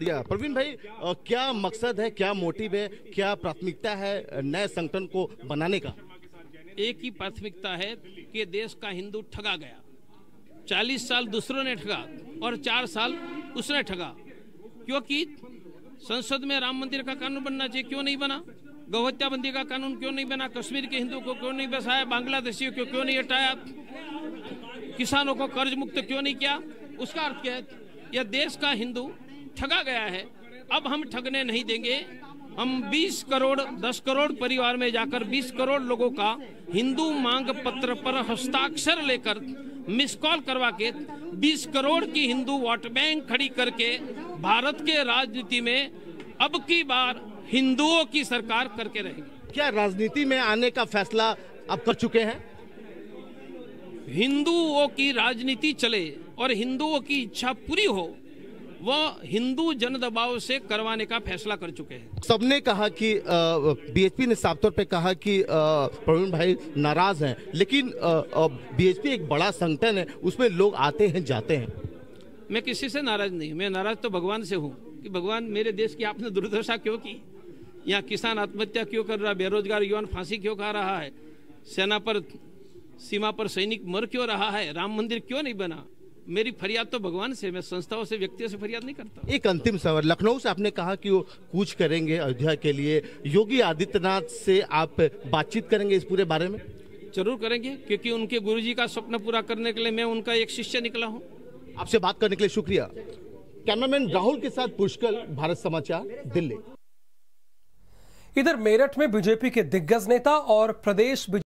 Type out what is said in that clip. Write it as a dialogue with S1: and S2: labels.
S1: दिया प्रवीण भाई क्या मकसद है, क्या मोटिव है, क्या प्राथमिकता है नए संगठन को बनाने का?
S2: एक ही प्राथमिकता है कि देश का हिंदू ठगा गया। चालीस साल दूसरों ने ठगा और चार साल उसने ठगा। क्योंकि संसद में राम मंदिर का कानून बनना चाहिए, क्यों नहीं बना? गौहत्याबंदी का कानून क्यों नहीं बना? कश्मीर के हिंदू को क्यों नहीं बसाया? बांग्लादेशियों को क्यों नहीं हटाया? किसानों को कर्ज मुक्त क्यों नहीं किया? उसका अर्थ क्या है? यह देश का हिंदू ठगा गया है। अब हम ठगने नहीं देंगे। हम 20 करोड़ 10 करोड़ परिवार में जाकर 20 करोड़ लोगों का हिंदू मांग पत्र पर हस्ताक्षर लेकर मिस कॉल करवा के 20 करोड़ की हिंदू वोट बैंक खड़ी करके भारत के राजनीति में अब की बार हिंदुओं की सरकार करके रहेगी।
S1: क्या राजनीति में आने का फैसला आप कर चुके हैं?
S2: हिंदुओं की राजनीति चले और हिंदुओं की इच्छा पूरी हो वह हिंदू जन दबाव से करवाने का फैसला कर चुके हैं।
S1: सबने कहा कि बीएचपी ने साफ़ तौर पे कहा कि प्रवीण भाई नाराज़ हैं लेकिन बीएचपी एक बड़ा संगठन है उसमें लोग आते हैं जाते हैं।
S2: मैं किसी से नाराज़ नहीं मैं नाराज़ तो भगवान से हूँ कि भगवान मेरे देश की आपने दुर्दशा क्यों की? यहाँ किसान आत्महत्या क्यों कर रहा है? बेरोजगार युवान फांसी क्यों खा रहा है? सेना पर सीमा पर सैनिक मर क्यों रहा है? राम मंदिर क्यों नहीं बना? मेरी फरियाद तो भगवान से मैं संस्थाओं से व्यक्तियों से फरियाद नहीं करता।
S1: एक अंतिम सवाल लखनऊ से आपने कहा कि वो कूच करेंगे अयोध्या के लिए। योगी आदित्यनाथ से आप बातचीत करेंगे इस पूरे बारे में?
S2: ज़रूर करेंगे क्योंकि उनके गुरुजी का स्वप्न पूरा करने के लिए मैं उनका एक शिष्य निकला हूँ।
S1: आपसे बात करने के लिए शुक्रिया। कैमरामैन राहुल के साथ पुष्कल भारत समाचार दिल्ली।
S3: इधर मेरठ में बीजेपी के दिग्गज नेता और प्रदेश